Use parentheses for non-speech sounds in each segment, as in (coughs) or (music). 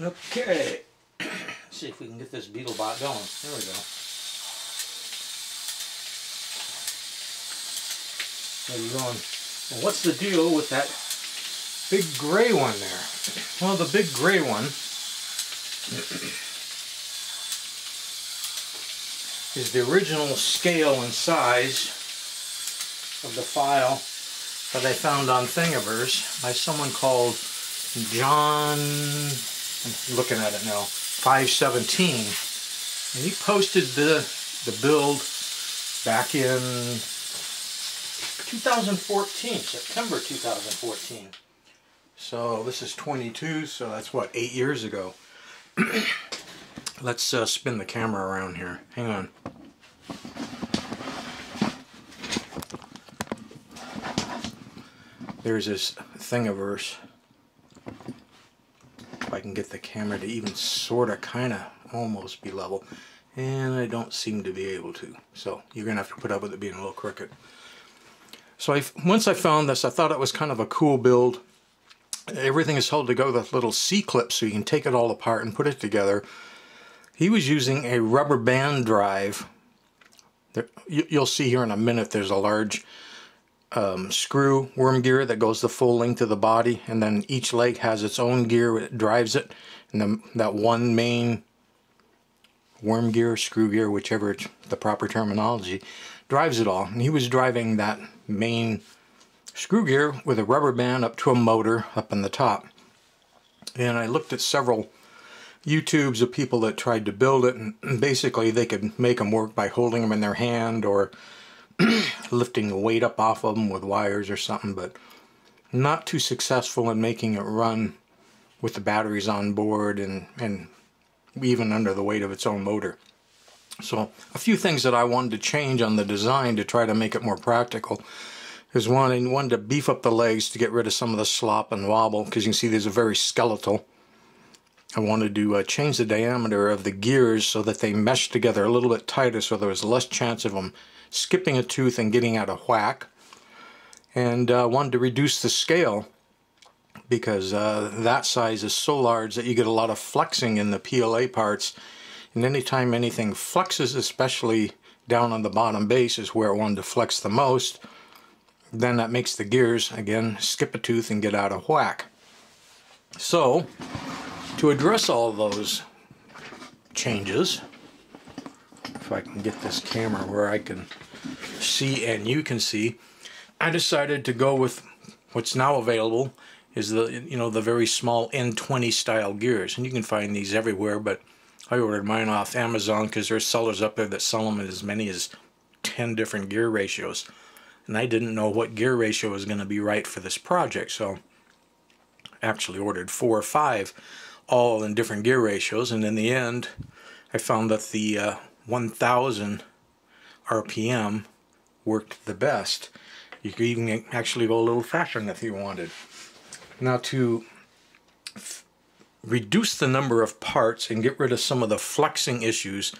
Okay, see if we can get this Beetlebot going. There we go. There you going. Well, what's the deal with that big gray one there? Well, the big gray one (clears throat) is the original scale and size of the file that I found on Thingiverse by someone called John, I'm looking at it now, 517. And he posted the, the build back in 2014, September 2014. So this is 22, so that's what, eight years ago. (clears throat) Let's uh, spin the camera around here. Hang on. There's this Thingiverse. If I can get the camera to even sort of, kind of, almost be level. And I don't seem to be able to. So you're to have to put up with it being a little crooked. So I, once I found this, I thought it was kind of a cool build. Everything is held together with little C-clips so you can take it all apart and put it together. He was using a rubber band drive. You'll see here in a minute there's a large um, screw worm gear that goes the full length of the body and then each leg has its own gear that drives it and then that one main worm gear, screw gear, whichever the proper terminology, drives it all. And he was driving that main screw gear with a rubber band up to a motor up in the top. And I looked at several YouTubes of people that tried to build it and basically they could make them work by holding them in their hand or (clears throat) lifting the weight up off of them with wires or something but not too successful in making it run with the batteries on board and, and even under the weight of its own motor. So a few things that I wanted to change on the design to try to make it more practical is one, I wanted to beef up the legs to get rid of some of the slop and wobble because you can see there's a very skeletal. I wanted to uh, change the diameter of the gears so that they mesh together a little bit tighter so there was less chance of them skipping a tooth and getting out of whack. And uh, wanted to reduce the scale because uh, that size is so large that you get a lot of flexing in the PLA parts and anytime anything flexes, especially down on the bottom base is where it wanted to flex the most, then that makes the gears, again, skip a tooth and get out of whack. So, to address all those changes, if I can get this camera where I can see and you can see, I decided to go with what's now available is the you know the very small N20 style gears and you can find these everywhere but I ordered mine off Amazon because there's sellers up there that sell them in as many as 10 different gear ratios. And I didn't know what gear ratio was going to be right for this project, so I actually ordered four or five, all in different gear ratios. And in the end, I found that the uh, 1000 RPM worked the best. You could even actually go a little faster than if you wanted. Now to reduce the number of parts and get rid of some of the flexing issues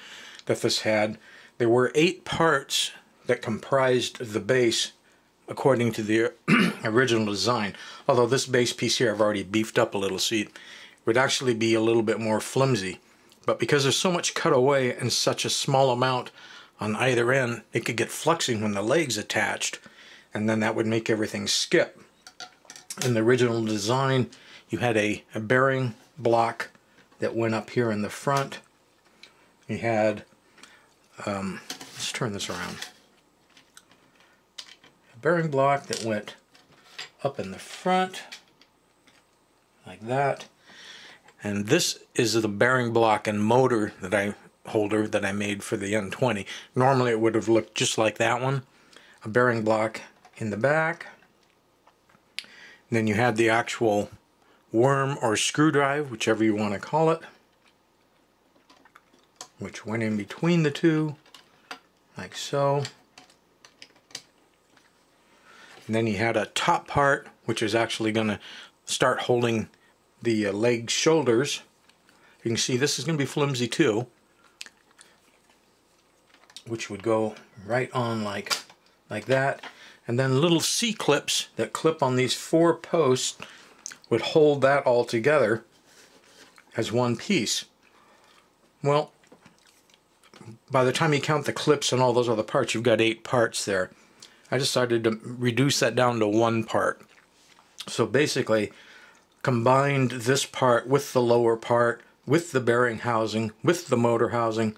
that this had. There were eight parts that comprised the base according to the (clears throat) original design. Although this base piece here I've already beefed up a little so would actually be a little bit more flimsy. But because there's so much cut away and such a small amount on either end, it could get flexing when the leg's attached and then that would make everything skip. In the original design you had a, a bearing block that went up here in the front. You had, um, let's turn this around, a bearing block that went up in the front like that. And this is the bearing block and motor that I holder that I made for the N20. Normally it would have looked just like that one. A bearing block in the back. And then you had the actual worm or screw drive, whichever you want to call it, which went in between the two, like so. And then you had a top part, which is actually going to start holding the uh, leg shoulders. You can see this is going to be flimsy too, which would go right on like, like that. And then little C-clips that clip on these four posts would hold that all together as one piece. Well, by the time you count the clips and all those other parts, you've got eight parts there. I decided to reduce that down to one part. So basically, combined this part with the lower part, with the bearing housing, with the motor housing,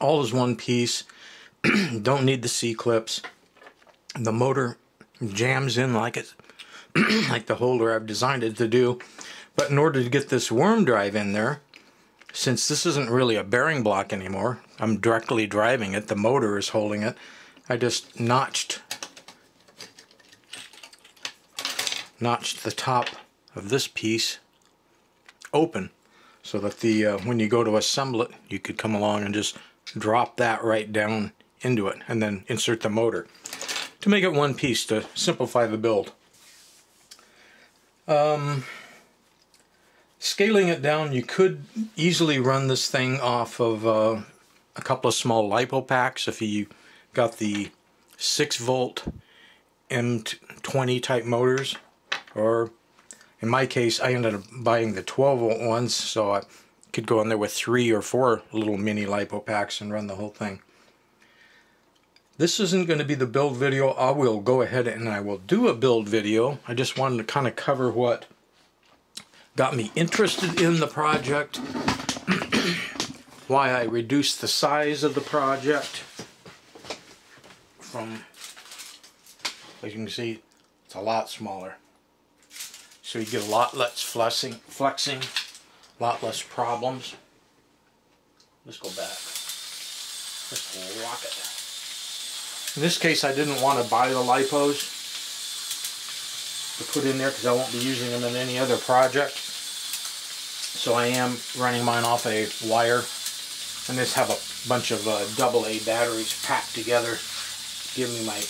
all as one piece. (clears throat) Don't need the C-clips. The motor jams in like it, (clears throat) like the holder I've designed it to do. But in order to get this worm drive in there, since this isn't really a bearing block anymore, I'm directly driving it, the motor is holding it, I just notched notched the top of this piece open so that the uh, when you go to assemble it you could come along and just drop that right down into it and then insert the motor to make it one piece to simplify the build. Um, scaling it down you could easily run this thing off of uh, a couple of small lipo packs if you got the 6 volt N20 type motors or in my case, I ended up buying the 12 volt ones, so I could go in there with three or four little mini lipo packs and run the whole thing. This isn't going to be the build video. I will go ahead and I will do a build video. I just wanted to kind of cover what got me interested in the project, (clears throat) why I reduced the size of the project from, as you can see, it's a lot smaller. So you get a lot less flexing, flexing, a lot less problems. Let's go back. Let's rock it. In this case, I didn't want to buy the lipos to put in there because I won't be using them in any other project. So I am running mine off a wire. And this have a bunch of uh, AA batteries packed together. Give me my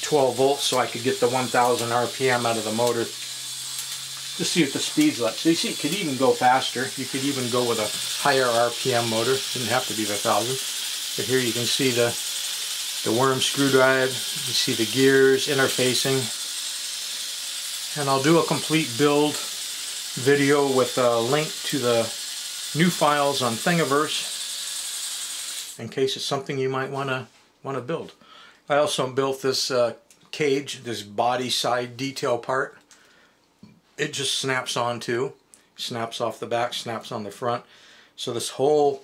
12 volts so I could get the 1000 RPM out of the motor to see what the speed's like. So you see, it could even go faster. You could even go with a higher RPM motor. It Didn't have to be the 1000. But here you can see the the worm screw drive. You see the gears interfacing. And I'll do a complete build video with a link to the new files on Thingiverse in case it's something you might want to want to build. I also built this uh, cage, this body side detail part it just snaps on too. Snaps off the back, snaps on the front. So this whole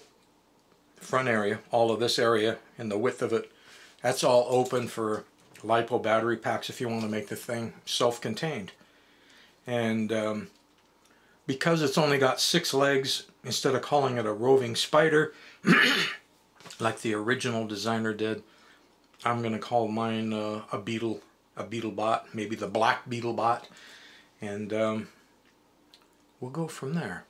front area, all of this area and the width of it, that's all open for LiPo battery packs if you want to make the thing self-contained. And um, because it's only got six legs, instead of calling it a roving spider, (coughs) like the original designer did, I'm going to call mine uh, a beetle, a beetle bot, maybe the black beetle bot and um, we'll go from there.